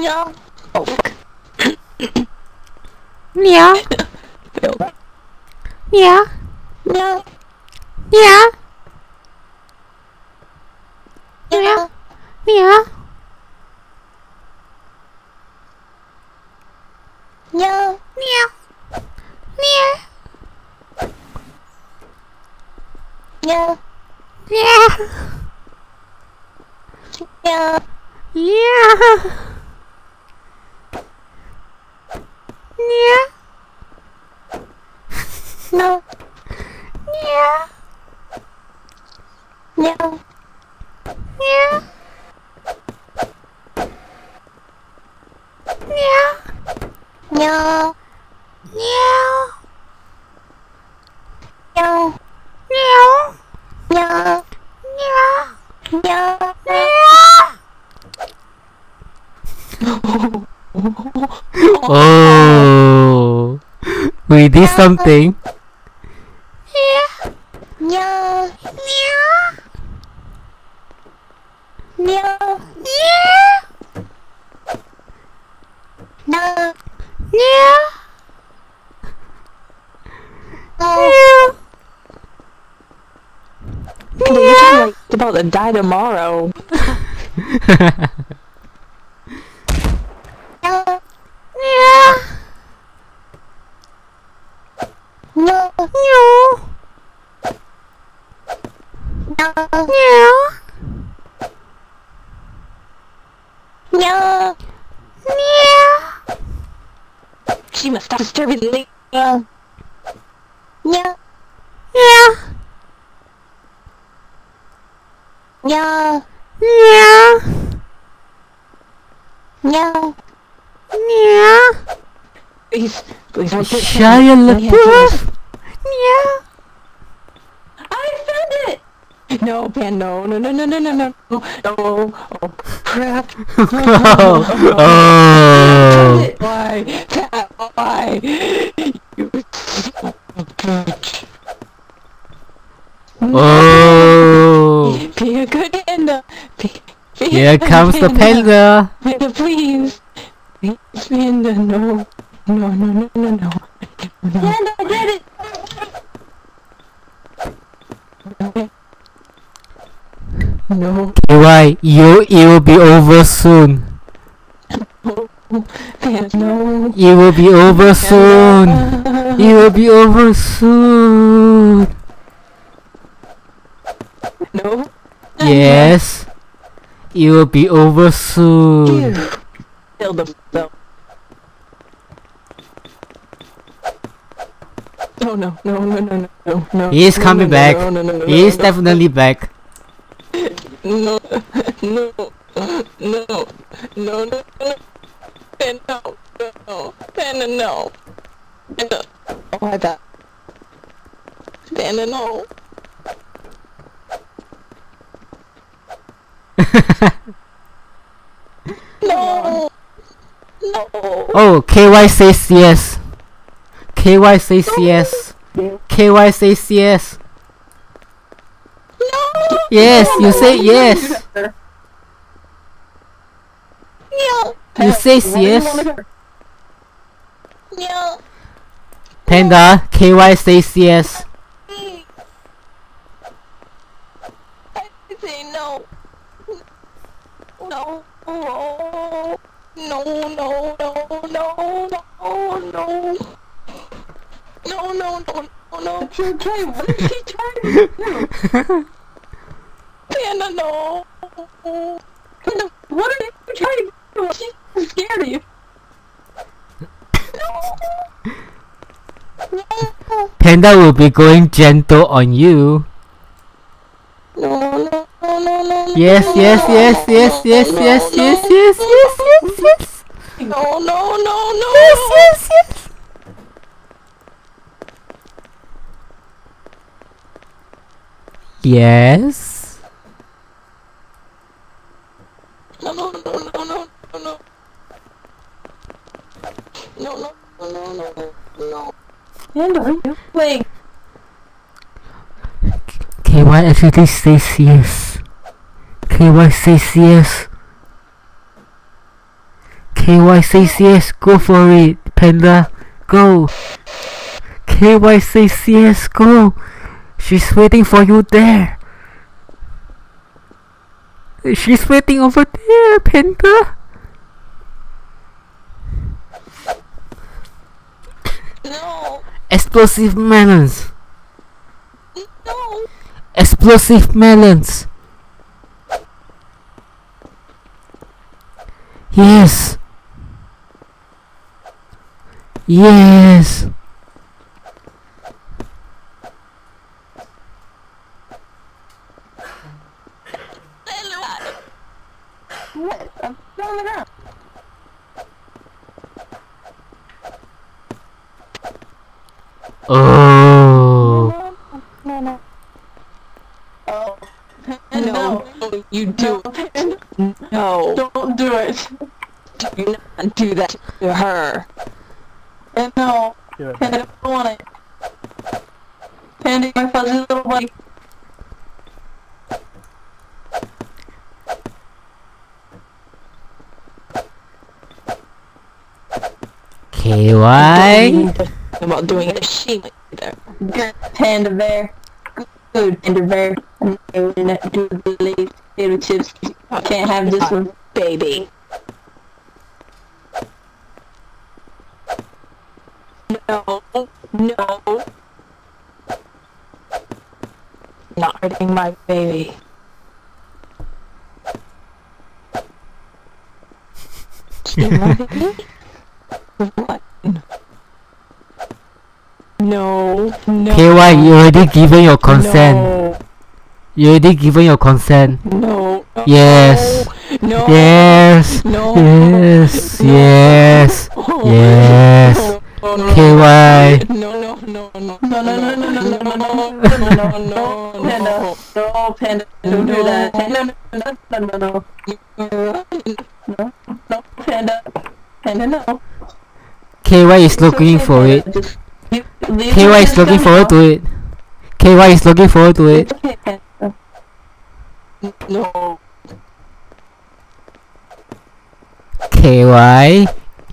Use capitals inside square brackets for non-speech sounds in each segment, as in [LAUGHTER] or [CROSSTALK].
Yeah. Oh. Meow. Failed. Meow. Yeah. Meow. Yeah. Meow. Yeah. Meow. Meow. Yeah. Yeah. Yeah. Yeah. Yeah. No. Yeah. Yeah. Yeah. Yeah. Yeah. Yeah. Yeah. Yeah. Yeah. Yeah. Yeah. Oh, we did something. Yeah. Yeah. Yeah. Yeah. Yeah. No. Yeah. No. You're Yeah. like about to die tomorrow. [LAUGHS] No. Yeah. No. No. No. No. No. Yeah. She must stop disturbing me. Yeah. Yeah. Yeah. Yeah. Yeah. Yeah. Yeah. Please, please don't put Shia LaBeouf. Yeah. I found it! No, Pan, no, no, no, no, no, no, no, no, oh, crap. Oh. Oh. Why? Why? You bitch. Oh. Be a good panda. Be, be a Here good comes the panda. Panda, please. Please, panda, no. No, no, no, no, no. No, Panda did it. no, KY, you, it will be over soon. no. It will be over soon. It will be over soon. No. Yes. It will be over soon. You. Kill the bell. Oh no, no, no, no, no, no, no. He is no, coming no, back. No, no, no, no, He is no, definitely back. [LAUGHS] No, no, no, no, no, no, no. Ben, no, no, Ben, no. Ben, no. Oh, I bet. Ben, no. No. No. Oh, KY says yes. KY says yes. KY says yes. No. Yes, you say yes. Yeah. You say yes. Yeah. Panda, KY says yes. I say no. No. Oh. No, no, no, no, no, no. No, no, no, no, no. It's okay. What is he trying to do? Panda, no. Panda, what are you trying to do? She's scared of you. Panda will be going gentle on you. No, no, no, no, no. Yes, yes, yes, yes, yes, yes, yes, yes, yes, yes, yes. No, no, no, no. Yes, yes, yes. Yes. No, no, no, no, no, no, no. No, no, no, no, no, no. And are you playing? KY actually says yes. KY says yes. KY says yes. Go for it, Panda. Go. KY says yes. Go. She's waiting for you there. She's waiting over there, Panda. No, Explosive melons. no. Explosive melons. Yes. Yes. What? I'm throwing it out. Oh. No, no. Oh. No, you do. No. Don't do it. Do not do that to her. And no. And I don't want it. Pandy, my fuzzy little buddy. KY. About doing a sheep there. Good panda bear. Good panda bear. I would not do the lazy potato chips. Can't have this one, baby. No, no. Not hurting my baby. what? [LAUGHS] No, no. KY, you already given your consent. No, You already given your consent. no. no, Yes. No. Yes. No. Yes. No. Yes. Oh, Yes. No, no, KY. No, no, no, no, no, no, no, no, no, no, no, no, no, no, Panda, no, Panda, don't do that. Panda, no, no, no, no, no, no, no, Panda, Panda, no. KY is looking for it. Panda, just leave- leave KY is looking forward to it. KY is looking forward to it. It's okay, Panda. No. KY,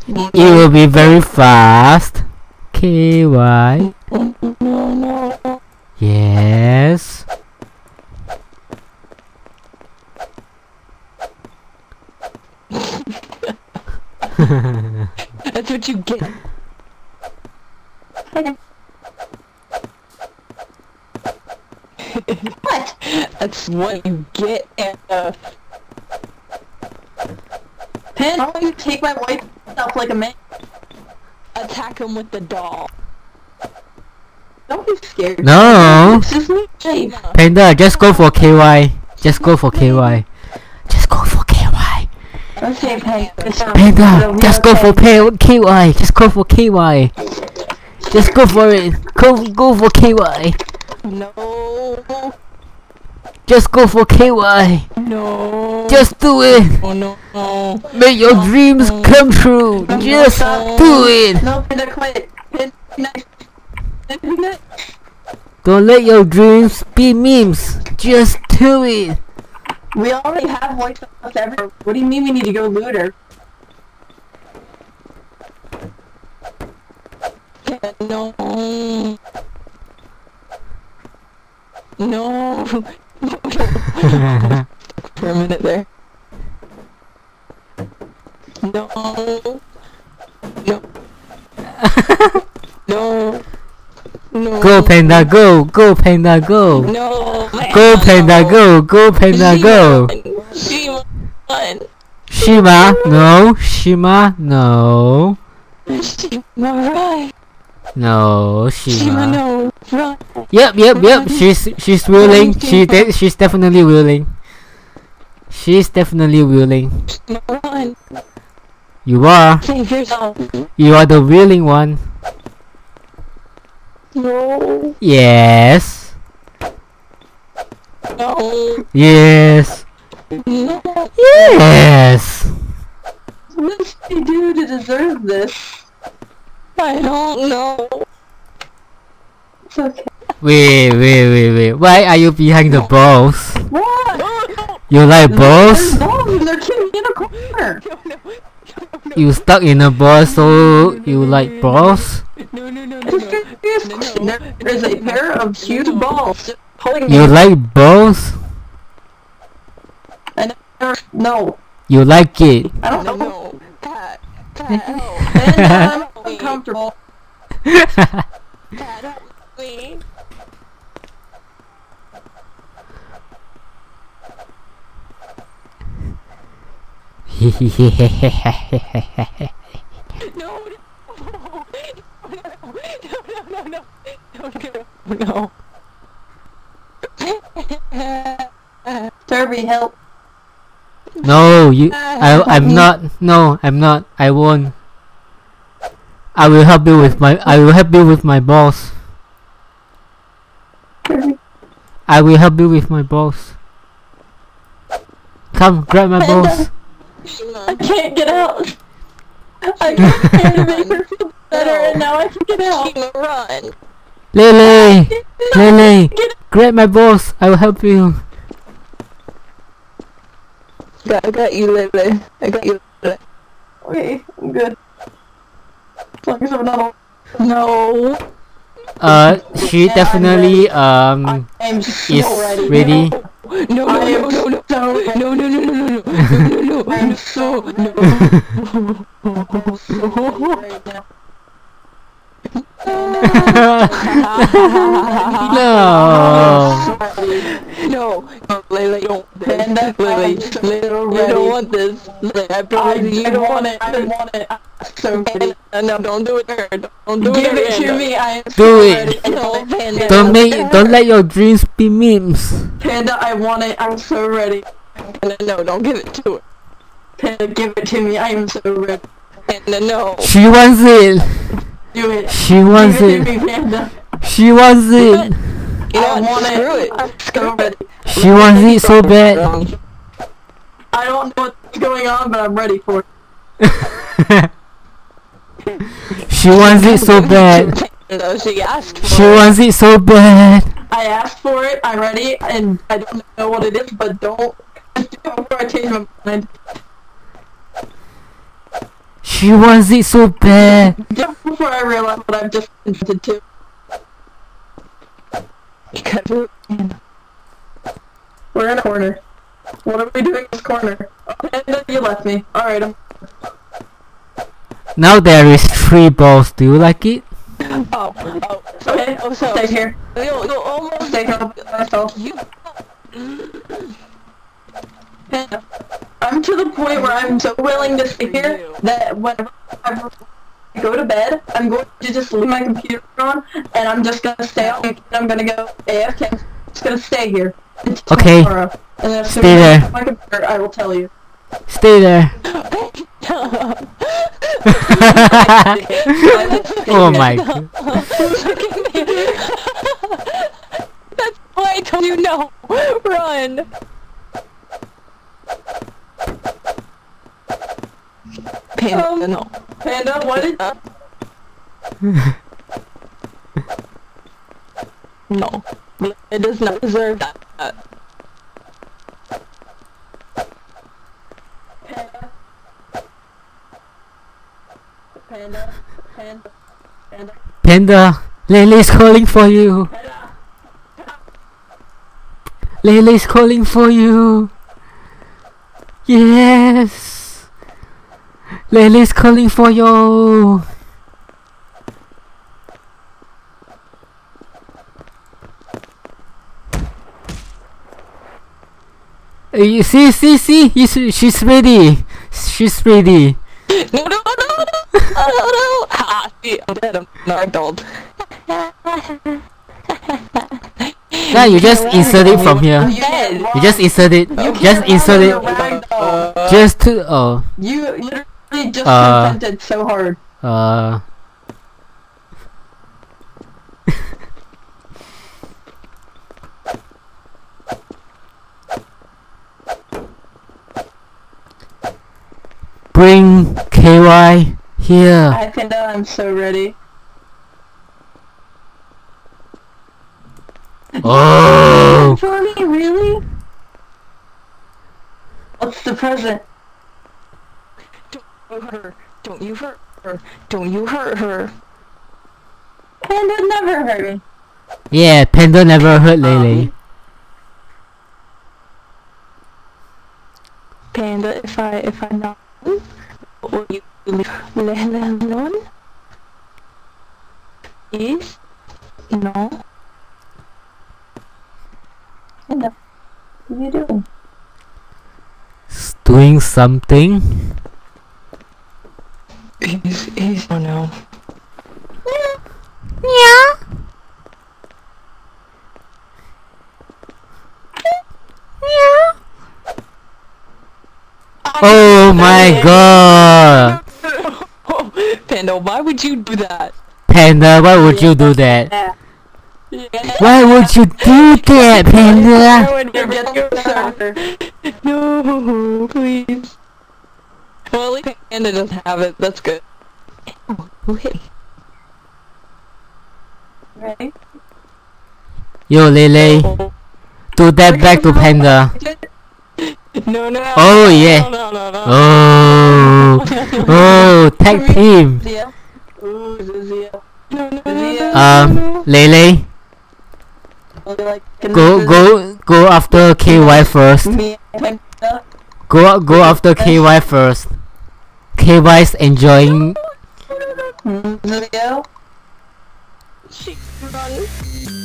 it will be very fast. KY, yes. That's what you get. what? That's what you get, and uh... Pen, how you take my wife like a man? Attack him with the doll. Don't be scared. No, This is me. Panda, just go for KY. Just go for KY. Just go for KY. Okay, Pen. Panda, just go for KY. Just go for KY. Just go for it. Go, go for KY. No. Just go for KY. No. Just do it. Oh no. No. Make your dreams come true. Just do it. No, Panda, quit. Panda, nice. Panda, Don't let your dreams be memes. Just do it. We already have voice stuff everywhere. What do you mean we need to go loot her? No. No. [LAUGHS] For a minute there. No. No. [LAUGHS] no. No. Go Panda, go! Go Panda, go! No. man, Go Panda, go! Go Panda, go! Shima. Shima, no! Shima, no! Shima. No, Shima, Shima. no. Run. Yep, yep, yep. She's she's willing. She de- she's definitely willing. She's definitely willing. Run. You are. Save yourself. You are the willing one. No. Yes. No. Yes. No. Yes. What did she do to deserve this? I don't know. It's okay. Wait, wait, wait, wait. Why are you behind the balls? What? You like balls? balls. They're keeping in a corner. You stuck in a ball, so you like balls? No, no, no, no, no. There is a pair of huge balls holding You like balls? No, You like it? I don't know. Pat, Pat, help. [LAUGHS] And I'm uncomfortable. Pat, help me. No, no, no, no, no, no, no, no. Derby, help. no, you. I. I'm [LAUGHS] not. No, I'm not. I won't. I will help you with my. I will help you with my balls. I will help you with my balls. Come, grab my balls. I can't get out. I can't to make her feel better, and now I can get out. run. Lily, Lily, grab my balls. I will help you. Got, I got you, Lily. I got you, Lily. Okay, I'm good. As long as No. Uh, she definitely um is ready. No, no, no, no, no, no, no, no, no, no, no, no, no, no, no, I'm so no. no. No, no, Lily, don't. Panda, Lily, Lily, you don't want this. Lily, I promise you, you don't want it. I don't want it. So ready. Uh, no, don't do it to her. Don't do Give it it to me, I am Do so it. ready. Panda. Don't make. Don't let your dreams be memes. Panda, I want it, I'm so ready. Panda, no, don't give it to her. Panda, give it to me, I am so ready. Panda, no. She wants it. Do it. She wants give it to me, Panda. She wants it. You know I what? want Screw it. it. I'm so ready. She wants it so bad. I don't know what's going on, but I'm ready for it. [LAUGHS] She wants it so bad. [LAUGHS] She asked for She it. wants it so bad. I asked for it, I'm ready, and I don't know what it is, but don't do it before I change my mind. She wants it so bad. Just before I realize what I've just invented to. We're in a corner. What are we doing in this corner? Oh, Panda, you left me. Alright, I'm Now there is three balls. Do you like it? Oh, oh, okay. oh, so, Stay here. you, you almost, Stay here by myself. you, Panda, I'm to the point where I'm so willing to stay here that whenever I go to bed, I'm going to just leave my computer on, and I'm just gonna stay out, and I'm gonna go AFK. I'm just gonna stay here until Okay. tomorrow. And then as soon Stay I there. get my computer, I will tell you. Stay there. [LAUGHS] oh my. god. That's why I told you no. Run. Panda, Um, no. Panda, what did... [LAUGHS] No. It does not deserve that. Panda. Lily's calling for you. Lily's calling for you. Yes. Lily's calling for you. You see, see, see, she's ready. She's ready. No, no, no, no, no, no, no. Ha, see, I'm dead. I'm not gold. Yeah, you just insert it from here. You just insert it. Just insert it. Just to oh You literally just Uh. so hard. uh. KY here. I think that I'm so ready. Oh, For me, really? What's the present? Don't hurt her. Don't you hurt her. Don't you hurt her. Panda never hurt me. yeah, Panda never hurt um, Lele. Panda, if I if I not, will you leave Lele alone? Please? No. Panda, what are you doing? S- Doing something. He's he's oh no. Oh my [LAUGHS] god, [LAUGHS] Panda, why would you do that? Panda, why would you do that? Why would you do that, [LAUGHS] Panda? would You're getting soccer. No, please. Well, at least Panda doesn't have it. That's good. Oh, who hit me? Ready? Yo, Lele, do that back to Panda. [LAUGHS] No, no. Oh, yeah. No, no, no, no. Oh, [LAUGHS] oh, tag team. Zia? Ooh, Zia. No, no, Zia. Um, Lele, Will you like go, go, go after KY first. Me and Panda? Go, go after KY first. KY's enjoying. [LAUGHS]